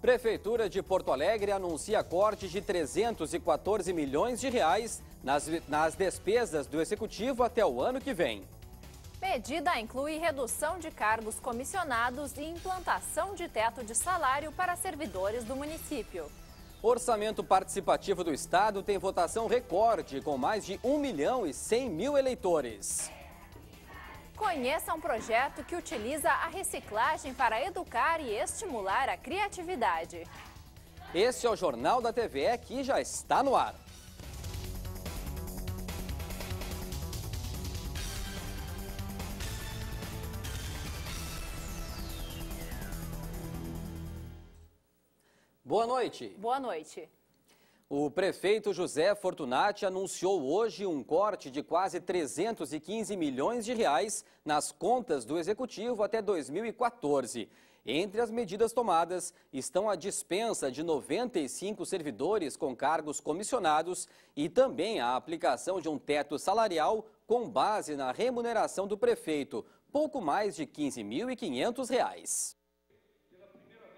Prefeitura de Porto Alegre anuncia corte de 314 milhões de reais nas, nas despesas do Executivo até o ano que vem. Medida inclui redução de cargos comissionados e implantação de teto de salário para servidores do município. Orçamento participativo do Estado tem votação recorde, com mais de 1 milhão e 100 mil eleitores. Conheça um projeto que utiliza a reciclagem para educar e estimular a criatividade. Este é o Jornal da TV que já está no ar. Boa noite. Boa noite. O prefeito José Fortunati anunciou hoje um corte de quase 315 milhões de reais nas contas do executivo até 2014. Entre as medidas tomadas estão a dispensa de 95 servidores com cargos comissionados e também a aplicação de um teto salarial com base na remuneração do prefeito, pouco mais de R$ 15.500.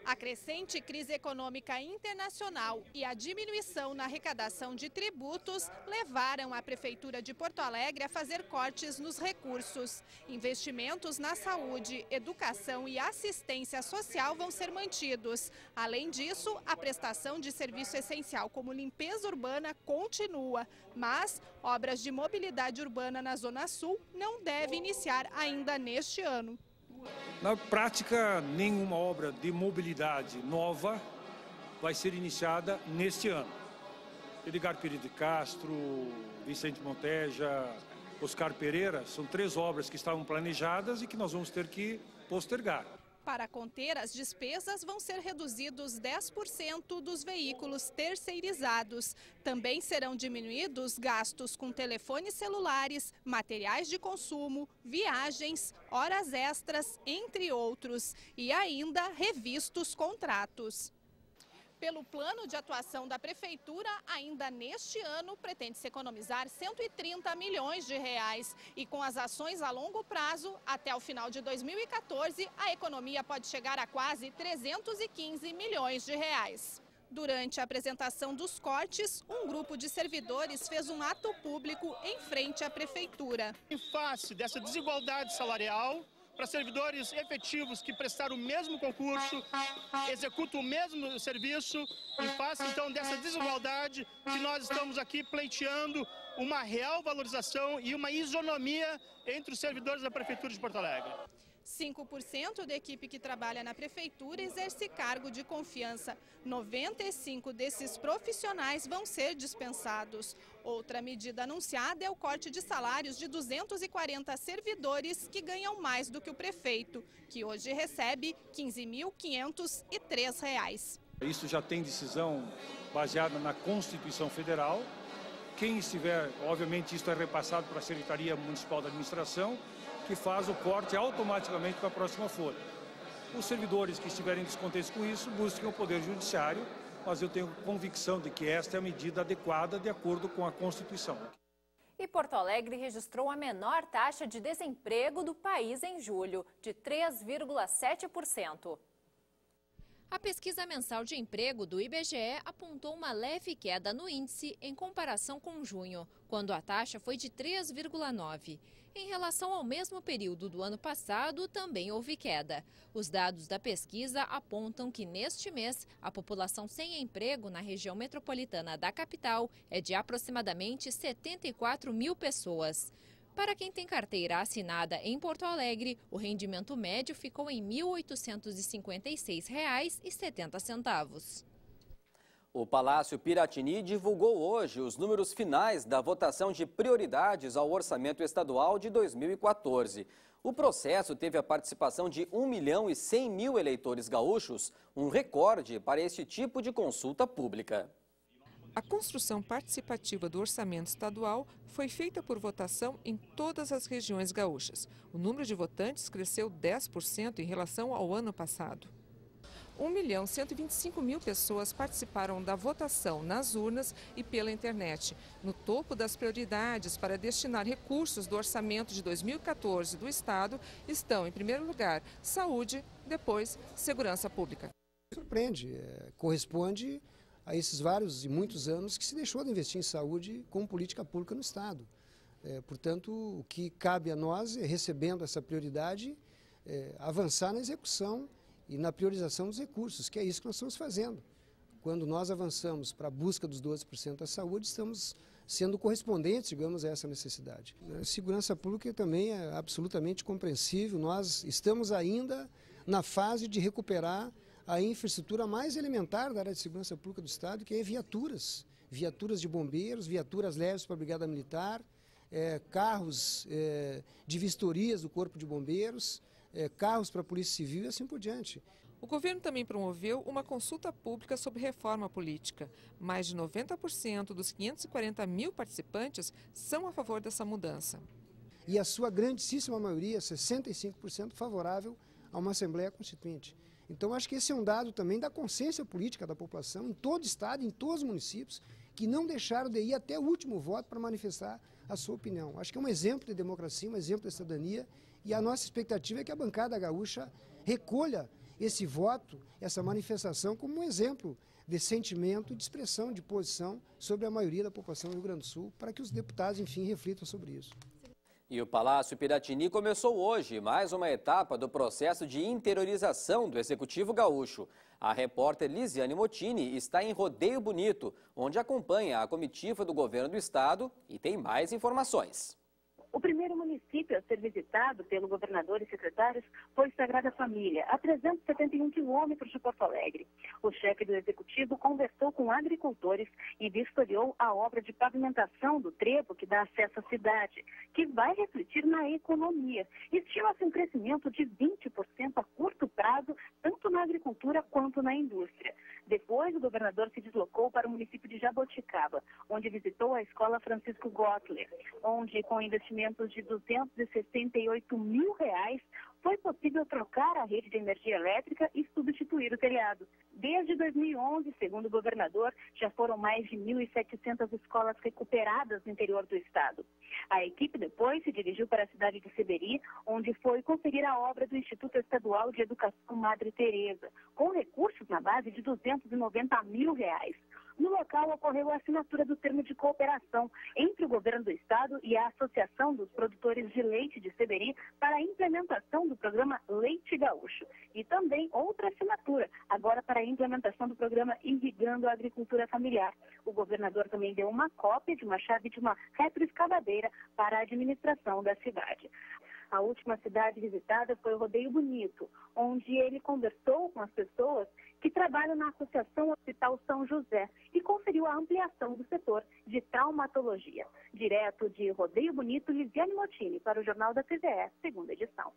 A crescente crise econômica internacional e a diminuição na arrecadação de tributos levaram a Prefeitura de Porto Alegre a fazer cortes nos recursos. Investimentos na saúde, educação e assistência social vão ser mantidos. Além disso, a prestação de serviço essencial como limpeza urbana continua, mas obras de mobilidade urbana na Zona Sul não devem iniciar ainda neste ano. Na prática, nenhuma obra de mobilidade nova vai ser iniciada neste ano. Edgar Pereira de Castro, Vicente Monteja, Oscar Pereira, são três obras que estavam planejadas e que nós vamos ter que postergar. Para conter as despesas, vão ser reduzidos 10% dos veículos terceirizados. Também serão diminuídos gastos com telefones celulares, materiais de consumo, viagens, horas extras, entre outros. E ainda revistos contratos. Pelo plano de atuação da Prefeitura, ainda neste ano pretende-se economizar 130 milhões de reais. E com as ações a longo prazo, até o final de 2014, a economia pode chegar a quase 315 milhões de reais. Durante a apresentação dos cortes, um grupo de servidores fez um ato público em frente à Prefeitura. Em face dessa desigualdade salarial, para servidores efetivos que prestaram o mesmo concurso, executam o mesmo serviço, em face então dessa desigualdade que nós estamos aqui pleiteando uma real valorização e uma isonomia entre os servidores da Prefeitura de Porto Alegre. 5% da equipe que trabalha na prefeitura exerce cargo de confiança. 95 desses profissionais vão ser dispensados. Outra medida anunciada é o corte de salários de 240 servidores que ganham mais do que o prefeito, que hoje recebe R$ 15.503. Isso já tem decisão baseada na Constituição Federal. Quem estiver, obviamente, isso é repassado para a Secretaria Municipal da Administração que faz o corte automaticamente para a próxima folha. Os servidores que estiverem descontentes com isso busquem o Poder Judiciário, mas eu tenho convicção de que esta é a medida adequada de acordo com a Constituição. E Porto Alegre registrou a menor taxa de desemprego do país em julho, de 3,7%. A pesquisa mensal de emprego do IBGE apontou uma leve queda no índice em comparação com junho, quando a taxa foi de 3,9%. Em relação ao mesmo período do ano passado, também houve queda. Os dados da pesquisa apontam que neste mês, a população sem emprego na região metropolitana da capital é de aproximadamente 74 mil pessoas. Para quem tem carteira assinada em Porto Alegre, o rendimento médio ficou em R$ 1.856,70. O Palácio Piratini divulgou hoje os números finais da votação de prioridades ao orçamento estadual de 2014. O processo teve a participação de 1 milhão e 100 mil eleitores gaúchos, um recorde para este tipo de consulta pública. A construção participativa do orçamento estadual foi feita por votação em todas as regiões gaúchas. O número de votantes cresceu 10% em relação ao ano passado. 1 milhão 125 mil pessoas participaram da votação nas urnas e pela internet. No topo das prioridades para destinar recursos do orçamento de 2014 do Estado estão, em primeiro lugar, saúde, depois, segurança pública. Surpreende, é, corresponde a esses vários e muitos anos que se deixou de investir em saúde como política pública no Estado. É, portanto, o que cabe a nós é, recebendo essa prioridade, é, avançar na execução e na priorização dos recursos, que é isso que nós estamos fazendo. Quando nós avançamos para a busca dos 12% da saúde, estamos sendo correspondentes, digamos, a essa necessidade. A segurança pública também é absolutamente compreensível. Nós estamos ainda na fase de recuperar a infraestrutura mais elementar da área de segurança pública do Estado, que é viaturas. Viaturas de bombeiros, viaturas leves para a Brigada Militar, é, carros é, de vistorias do Corpo de Bombeiros, é, carros para a Polícia Civil e assim por diante. O governo também promoveu uma consulta pública sobre reforma política. Mais de 90% dos 540 mil participantes são a favor dessa mudança. E a sua grandíssima maioria, 65%, favorável a uma Assembleia Constituinte. Então, acho que esse é um dado também da consciência política da população, em todo o Estado, em todos os municípios, que não deixaram de ir até o último voto para manifestar a sua opinião. Acho que é um exemplo de democracia, um exemplo de cidadania, e a nossa expectativa é que a bancada gaúcha recolha esse voto, essa manifestação, como um exemplo de sentimento de expressão de posição sobre a maioria da população do Rio Grande do Sul, para que os deputados, enfim, reflitam sobre isso. E o Palácio Piratini começou hoje mais uma etapa do processo de interiorização do Executivo Gaúcho. A repórter Lisiane Motini está em Rodeio Bonito, onde acompanha a comitiva do governo do estado e tem mais informações. O primeiro município a ser visitado pelo governador e secretários foi Sagrada Família, a 371 quilômetros de Porto Alegre. O chefe do executivo conversou com agricultores e vistoriou a obra de pavimentação do trevo que dá acesso à cidade, que vai refletir na economia. Estima-se um crescimento de 20% a curto prazo, tanto na agricultura quanto na indústria. Depois, o governador se deslocou para o município de Jaboticaba, onde visitou a escola Francisco Gottler, onde, com investimento investimentos de 268 mil reais, foi possível trocar a rede de energia elétrica e substituir o telhado. Desde 2011, segundo o governador, já foram mais de 1.700 escolas recuperadas no interior do estado. A equipe depois se dirigiu para a cidade de Seberi, onde foi conferir a obra do Instituto Estadual de Educação Madre Teresa, com recursos na base de 290 mil reais. No local ocorreu a assinatura do termo de cooperação entre o governo do estado e a Associação dos Produtores de Leite de Seberi para a implementação do programa Leite Gaúcho. E também outra assinatura, agora para a implementação do programa Irrigando a Agricultura Familiar. O governador também deu uma cópia de uma chave de uma retroescavadeira para a administração da cidade. A última cidade visitada foi o Rodeio Bonito, onde ele conversou com as pessoas que trabalham na Associação Hospital São José conferiu a ampliação do setor de traumatologia. Direto de Rodeio Bonito, Lisiane Motini, para o Jornal da TVE, segunda edição.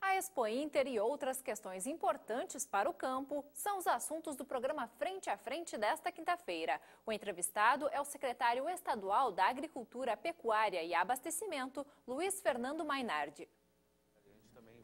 A Expo Inter e outras questões importantes para o campo são os assuntos do programa Frente a Frente desta quinta-feira. O entrevistado é o secretário estadual da Agricultura, Pecuária e Abastecimento, Luiz Fernando Mainardi.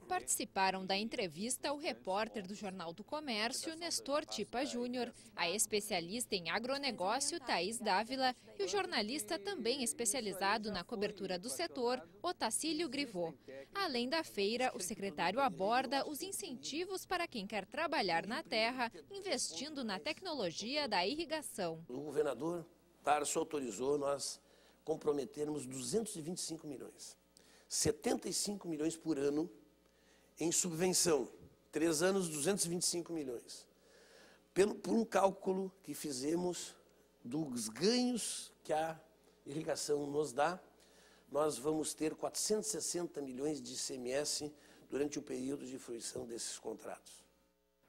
Participaram da entrevista o repórter do Jornal do Comércio, Nestor Tipa Júnior, a especialista em agronegócio, Thaís Dávila, e o jornalista também especializado na cobertura do setor, Otacílio Grivô. Além da feira, o secretário aborda os incentivos para quem quer trabalhar na terra, investindo na tecnologia da irrigação. O governador Tarso autorizou nós comprometermos 225 milhões. 75 milhões por ano em subvenção. Três anos, 225 milhões. Pelo, por um cálculo que fizemos dos ganhos que a irrigação nos dá, nós vamos ter 460 milhões de ICMS durante o período de fruição desses contratos.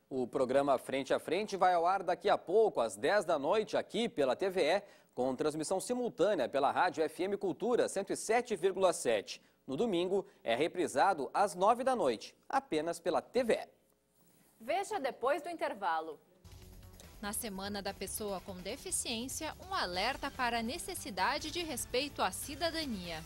O programa Frente a Frente vai ao ar daqui a pouco, às 10 da noite, aqui pela TVE, com transmissão simultânea pela Rádio FM Cultura 107,7. No domingo, é reprisado às 9 da noite, apenas pela TVE. Veja depois do intervalo. Na Semana da Pessoa com Deficiência, um alerta para a necessidade de respeito à cidadania.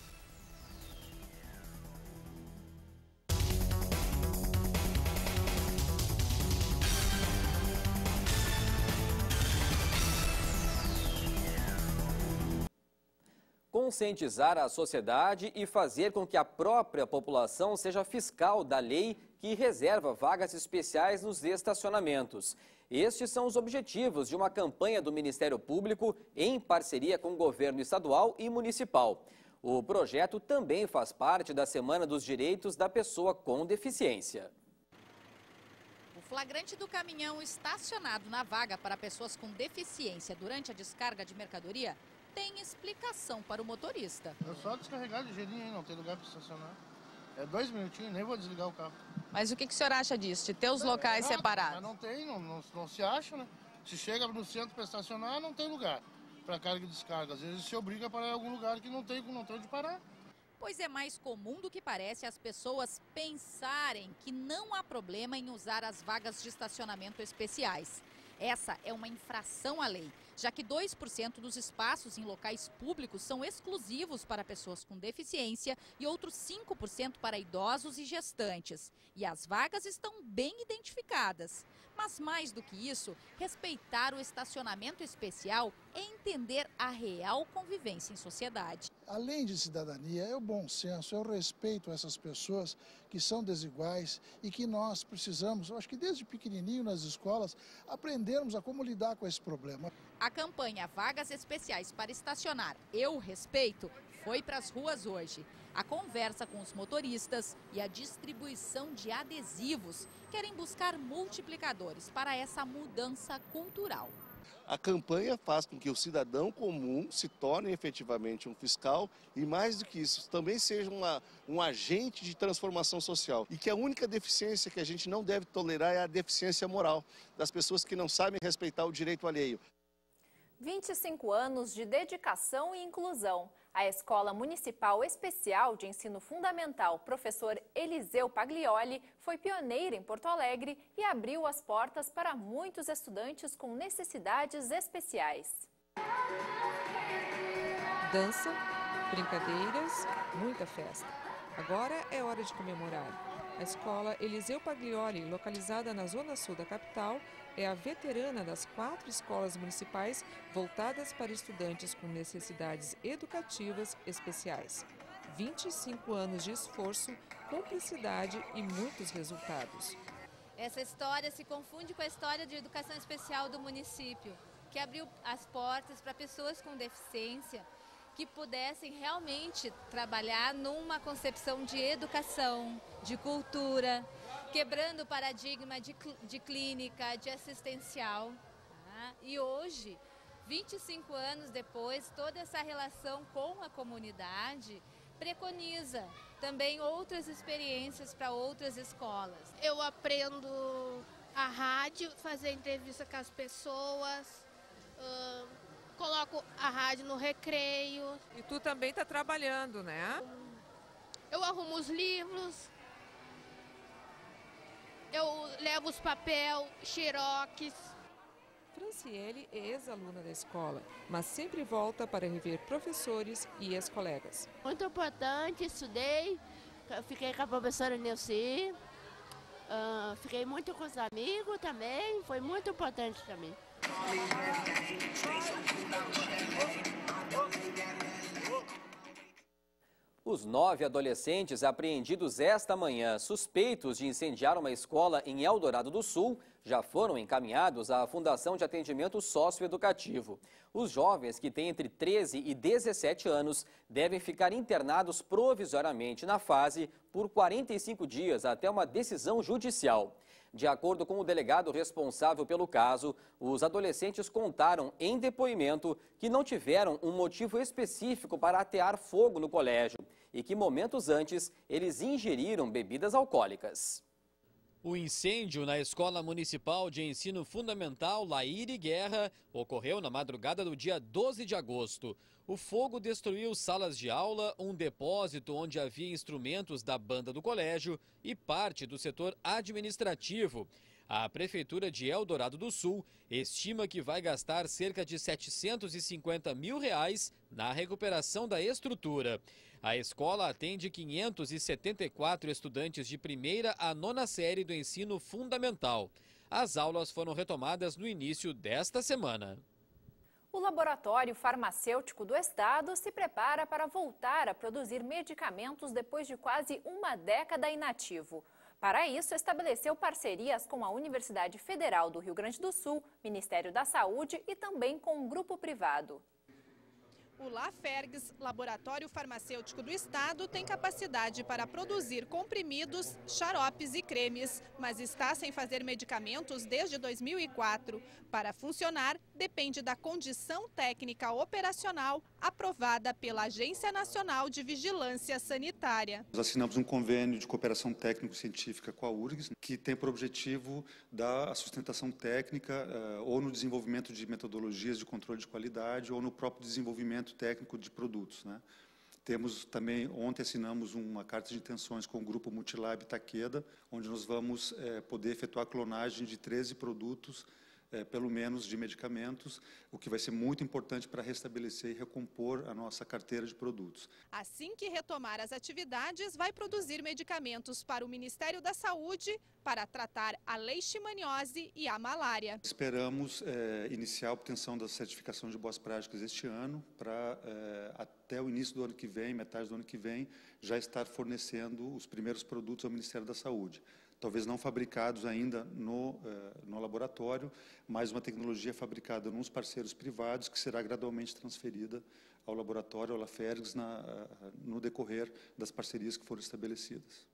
Conscientizar a sociedade e fazer com que a própria população seja fiscal da lei que reserva vagas especiais nos estacionamentos. Estes são os objetivos de uma campanha do Ministério Público em parceria com o governo estadual e municipal. O projeto também faz parte da Semana dos Direitos da Pessoa com Deficiência. O flagrante do caminhão estacionado na vaga para pessoas com deficiência durante a descarga de mercadoria tem explicação para o motorista. É só descarregar ligeirinho, não tem lugar para estacionar. É dois minutinhos, nem vou desligar o carro. Mas o que, que o senhor acha disso, de ter os locais é, separados? Mas não tem, não, não, não, se acha, né? Se chega no centro para estacionar, não tem lugar para carga e descarga. Às vezes se obriga a parar em algum lugar que não tem, não tem onde parar. Pois é mais comum do que parece as pessoas pensarem que não há problema em usar as vagas de estacionamento especiais. Essa é uma infração à lei, já que 2% dos espaços em locais públicos são exclusivos para pessoas com deficiência e outros 5% para idosos e gestantes. E as vagas estão bem identificadas. Mas mais do que isso, respeitar o estacionamento especial é entender a real convivência em sociedade. Além de cidadania, é o bom senso, é o respeito a essas pessoas que são desiguais e que nós precisamos, acho que desde pequenininho nas escolas, aprendermos a como lidar com esse problema. A campanha Vagas Especiais para Estacionar Eu Respeito foi para as ruas hoje. A conversa com os motoristas e a distribuição de adesivos querem buscar multiplicadores para essa mudança cultural. A campanha faz com que o cidadão comum se torne efetivamente um fiscal e, mais do que isso, também seja uma, um agente de transformação social. E que a única deficiência que a gente não deve tolerar é a deficiência moral das pessoas que não sabem respeitar o direito alheio. 25 anos de dedicação e inclusão. A Escola Municipal Especial de Ensino Fundamental Professor Eliseu Paglioli foi pioneira em Porto Alegre e abriu as portas para muitos estudantes com necessidades especiais. Dança, brincadeiras, muita festa. Agora é hora de comemorar. A escola Eliseu Paglioli, localizada na zona sul da capital, é a veterana das quatro escolas municipais voltadas para estudantes com necessidades educativas especiais. 25 anos de esforço, cumplicidade e muitos resultados. Essa história se confunde com a história de educação especial do município, que abriu as portas para pessoas com deficiência que pudessem realmente trabalhar numa concepção de educação, de cultura, quebrando o paradigma de, de clínica, de assistencial. Tá? E hoje, 25 anos depois, toda essa relação com a comunidade preconiza também outras experiências para outras escolas. Eu aprendo a rádio, fazer entrevista com as pessoas, uh, coloco a rádio no recreio. E tu também está trabalhando, né? Eu arrumo os livros, eu levo os papel, xerox. Franciele é ex-aluna da escola, mas sempre volta para rever professores e ex-colegas. Muito importante, estudei, fiquei com a professora Nelci, uh, fiquei muito com os amigos também, foi muito importante também. Os nove adolescentes apreendidos esta manhã, suspeitos de incendiar uma escola em Eldorado do Sul, já foram encaminhados à Fundação de Atendimento Socioeducativo. Os jovens, que têm entre 13 e 17 anos, devem ficar internados provisoriamente na fase por 45 dias até uma decisão judicial. De acordo com o delegado responsável pelo caso, os adolescentes contaram em depoimento que não tiveram um motivo específico para atear fogo no colégio e que momentos antes eles ingeriram bebidas alcoólicas. O incêndio na Escola Municipal de Ensino Fundamental Laíre Guerra ocorreu na madrugada do dia 12 de agosto. O fogo destruiu salas de aula, um depósito onde havia instrumentos da banda do colégio e parte do setor administrativo. A Prefeitura de Eldorado do Sul estima que vai gastar cerca de 750 mil reais na recuperação da estrutura. A escola atende 574 estudantes de primeira a nona série do ensino fundamental. As aulas foram retomadas no início desta semana. O Laboratório Farmacêutico do Estado se prepara para voltar a produzir medicamentos depois de quase uma década inativo. Para isso, estabeleceu parcerias com a Universidade Federal do Rio Grande do Sul, Ministério da Saúde e também com um grupo privado. O Lafergs, Laboratório Farmacêutico do Estado, tem capacidade para produzir comprimidos, xaropes e cremes, mas está sem fazer medicamentos desde 2004. Para funcionar, depende da condição técnica operacional aprovada pela Agência Nacional de Vigilância Sanitária. Nós assinamos um convênio de cooperação técnico-científica com a URGS, que tem por objetivo dar sustentação técnica uh, ou no desenvolvimento de metodologias de controle de qualidade ou no próprio desenvolvimento técnico de produtos. Né? Temos também, ontem assinamos uma carta de intenções com o grupo Multilab Taqueda, onde nós vamos é, poder efetuar clonagem de 13 produtos é, pelo menos de medicamentos, o que vai ser muito importante para restabelecer e recompor a nossa carteira de produtos. Assim que retomar as atividades, vai produzir medicamentos para o Ministério da Saúde para tratar a leishmaniose e a malária. Esperamos é, iniciar a obtenção da certificação de boas práticas este ano, para é, até o início do ano que vem, metade do ano que vem, já estar fornecendo os primeiros produtos ao Ministério da Saúde talvez não fabricados ainda no, eh, no laboratório, mas uma tecnologia fabricada nos parceiros privados que será gradualmente transferida ao laboratório, ao Lafergs, na, eh, no decorrer das parcerias que foram estabelecidas.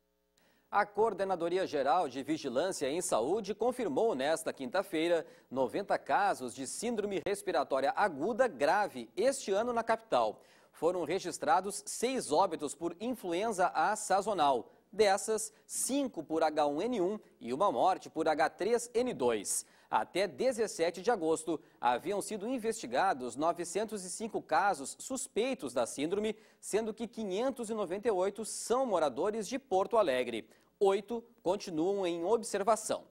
A Coordenadoria Geral de Vigilância em Saúde confirmou nesta quinta-feira 90 casos de síndrome respiratória aguda grave este ano na capital. Foram registrados seis óbitos por influenza A sazonal. Dessas, cinco por H1N1 e uma morte por H3N2. Até 17 de agosto, haviam sido investigados 905 casos suspeitos da síndrome, sendo que 598 são moradores de Porto Alegre. Oito continuam em observação.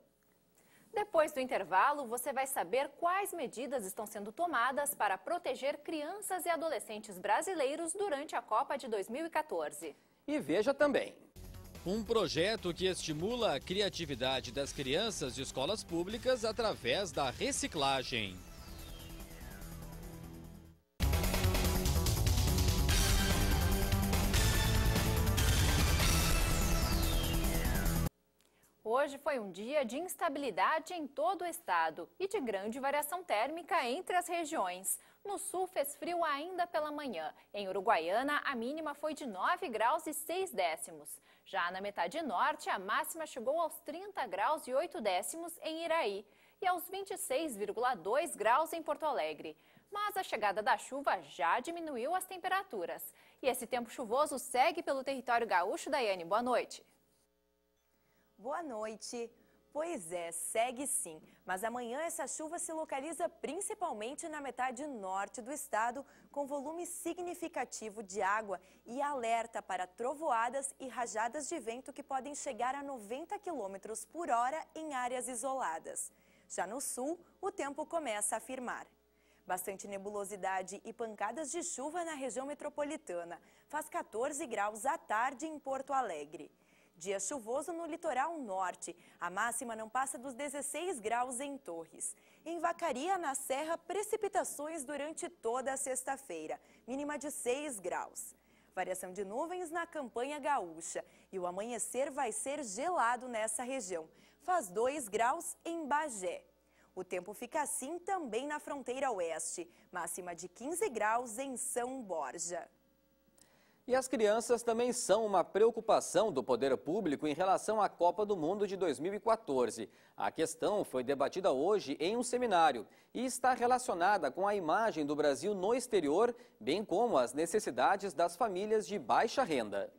Depois do intervalo, você vai saber quais medidas estão sendo tomadas para proteger crianças e adolescentes brasileiros durante a Copa de 2014. E veja também. Um projeto que estimula a criatividade das crianças de escolas públicas através da reciclagem. Hoje foi um dia de instabilidade em todo o estado e de grande variação térmica entre as regiões. No sul fez frio ainda pela manhã. Em Uruguaiana, a mínima foi de 9 graus e 6 décimos. Já na metade norte, a máxima chegou aos 30 graus e 8 décimos em Iraí e aos 26,2 graus em Porto Alegre. Mas a chegada da chuva já diminuiu as temperaturas. E esse tempo chuvoso segue pelo território gaúcho. Daiane, boa noite. Boa noite. Pois é, segue sim. Mas amanhã essa chuva se localiza principalmente na metade norte do estado, com volume significativo de água e alerta para trovoadas e rajadas de vento que podem chegar a 90 km por hora em áreas isoladas. Já no sul, o tempo começa a firmar. Bastante nebulosidade e pancadas de chuva na região metropolitana. Faz 14 graus à tarde em Porto Alegre. Dia chuvoso no litoral norte. A máxima não passa dos 16 graus em Torres. Em Vacaria, na Serra, precipitações durante toda a sexta-feira, mínima de 6 graus. Variação de nuvens na campanha gaúcha. E o amanhecer vai ser gelado nessa região. Faz 2 graus em Bagé. O tempo fica assim também na fronteira oeste. Máxima de 15 graus em São Borja. E as crianças também são uma preocupação do poder público em relação à Copa do Mundo de 2014. A questão foi debatida hoje em um seminário e está relacionada com a imagem do Brasil no exterior, bem como as necessidades das famílias de baixa renda.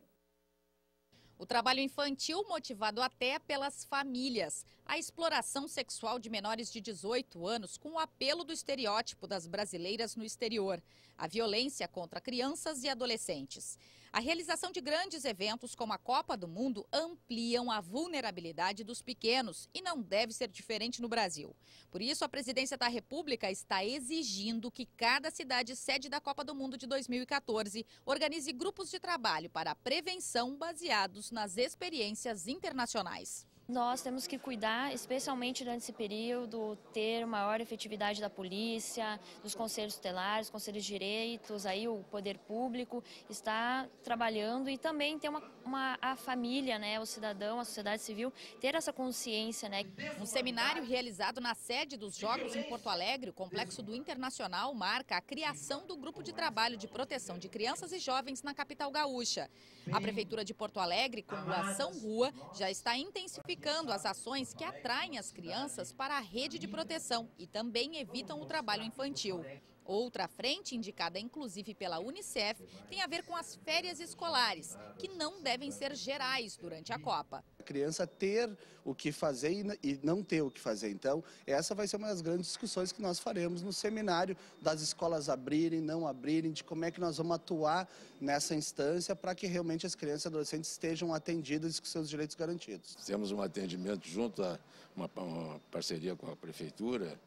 O trabalho infantil motivado até pelas famílias. A exploração sexual de menores de 18 anos com o apelo do estereótipo das brasileiras no exterior a violência contra crianças e adolescentes. A realização de grandes eventos como a Copa do Mundo ampliam a vulnerabilidade dos pequenos e não deve ser diferente no Brasil. Por isso, a presidência da República está exigindo que cada cidade sede da Copa do Mundo de 2014 organize grupos de trabalho para a prevenção baseados nas experiências internacionais. Nós temos que cuidar, especialmente durante esse período, ter maior efetividade da polícia, dos conselhos tutelares, conselhos de direitos, aí o poder público está trabalhando e também ter uma, uma a família, né, o cidadão, a sociedade civil, ter essa consciência, né. Um seminário realizado na sede dos Jogos em Porto Alegre, o Complexo do Internacional marca a criação do grupo de trabalho de proteção de crianças e jovens na capital gaúcha. A prefeitura de Porto Alegre, com o Ação Rua, já está intensificando intensificando as ações que atraem as crianças para a rede de proteção e também evitam o trabalho infantil. Outra frente, indicada inclusive pela Unicef, tem a ver com as férias escolares, que não devem ser gerais durante a Copa. A criança ter o que fazer e não ter o que fazer. Então, essa vai ser uma das grandes discussões que nós faremos no seminário, das escolas abrirem, não abrirem, de como é que nós vamos atuar nessa instância para que realmente as crianças e adolescentes estejam atendidas com seus direitos garantidos. Temos um atendimento junto a uma, uma parceria com a prefeitura,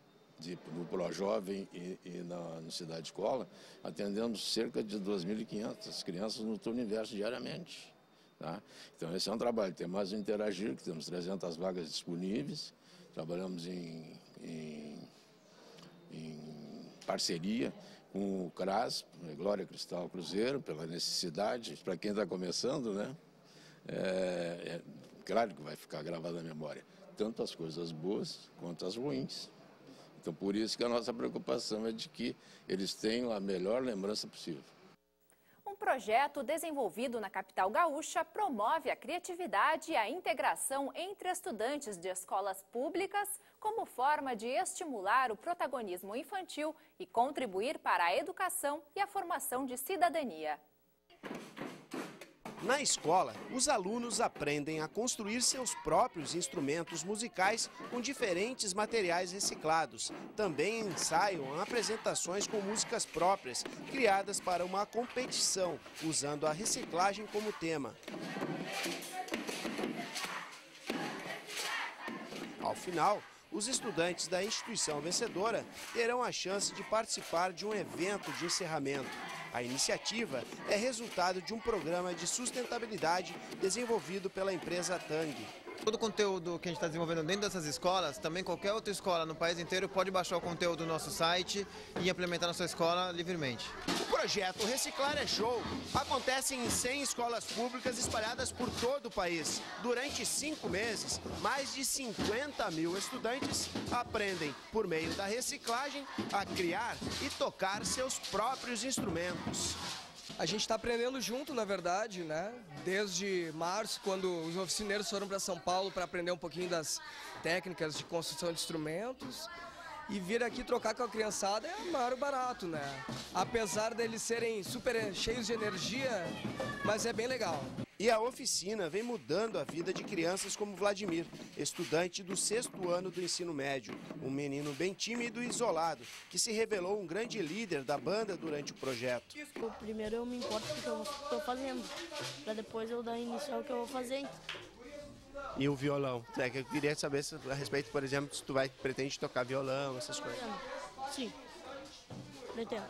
de, no Pro Jovem e, e na no Cidade Escola, atendemos cerca de 2.500 crianças no turno inverso diariamente. Tá? Então esse é um trabalho, tem mais o Interagir, que temos 300 vagas disponíveis, trabalhamos em, em, em parceria com o CRAS, Glória Cristal Cruzeiro, pela necessidade, para quem está começando, né? É, é, claro que vai ficar gravado na memória, tanto as coisas boas quanto as ruins. Então, por isso que a nossa preocupação é de que eles tenham a melhor lembrança possível. Um projeto desenvolvido na capital gaúcha promove a criatividade e a integração entre estudantes de escolas públicas como forma de estimular o protagonismo infantil e contribuir para a educação e a formação de cidadania. Na escola, os alunos aprendem a construir seus próprios instrumentos musicais com diferentes materiais reciclados. Também ensaiam apresentações com músicas próprias, criadas para uma competição, usando a reciclagem como tema. Ao final, os estudantes da instituição vencedora terão a chance de participar de um evento de encerramento. A iniciativa é resultado de um programa de sustentabilidade desenvolvido pela empresa Tang. Todo o conteúdo que a gente está desenvolvendo dentro dessas escolas, também qualquer outra escola no país inteiro pode baixar o conteúdo do nosso site e implementar na sua escola livremente. O projeto Reciclar é Show acontece em 100 escolas públicas espalhadas por todo o país. Durante cinco meses, mais de 50 mil estudantes aprendem, por meio da reciclagem, a criar e tocar seus próprios instrumentos. A gente está aprendendo junto, na verdade, né? Desde março, quando os oficineiros foram para São Paulo para aprender um pouquinho das técnicas de construção de instrumentos. E vir aqui trocar com a criançada é maior barato, né? Apesar deles serem super cheios de energia, mas é bem legal. E a oficina vem mudando a vida de crianças como Vladimir, estudante do sexto ano do ensino médio. Um menino bem tímido e isolado, que se revelou um grande líder da banda durante o projeto. Primeiro eu me importo com o que eu estou fazendo, para depois eu dar início ao que eu vou fazer. E o violão? É eu queria saber a respeito, por exemplo, se tu vai, pretende tocar violão, essas coisas. Sim, pretendo.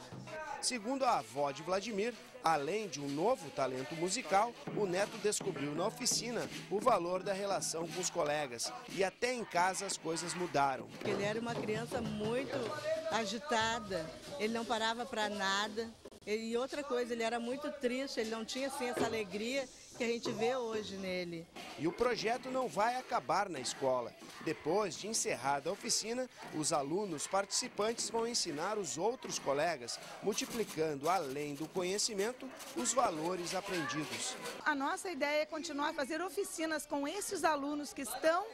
Segundo a avó de Vladimir, além de um novo talento musical, o neto descobriu na oficina o valor da relação com os colegas. E até em casa as coisas mudaram. Ele era uma criança muito agitada, ele não parava para nada. E outra coisa, ele era muito triste, ele não tinha assim essa alegria que a gente vê hoje nele. E o projeto não vai acabar na escola. Depois de encerrada a oficina, os alunos participantes vão ensinar os outros colegas, multiplicando, além do conhecimento, os valores aprendidos. A nossa ideia é continuar a fazer oficinas com esses alunos que estão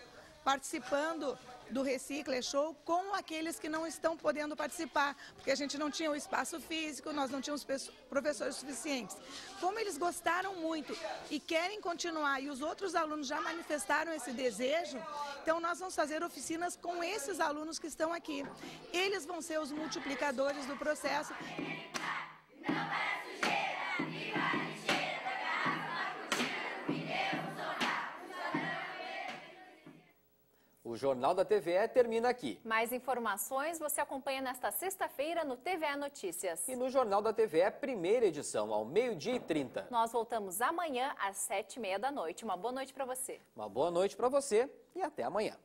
participando do Recicle Show com aqueles que não estão podendo participar, porque a gente não tinha o espaço físico, nós não tínhamos professores suficientes. Como eles gostaram muito e querem continuar, e os outros alunos já manifestaram esse desejo, então nós vamos fazer oficinas com esses alunos que estão aqui. Eles vão ser os multiplicadores do processo. O Jornal da TVE termina aqui. Mais informações você acompanha nesta sexta-feira no TVE Notícias. E no Jornal da TVE, primeira edição, ao meio-dia e 30. Nós voltamos amanhã às sete e meia da noite. Uma boa noite para você. Uma boa noite para você e até amanhã.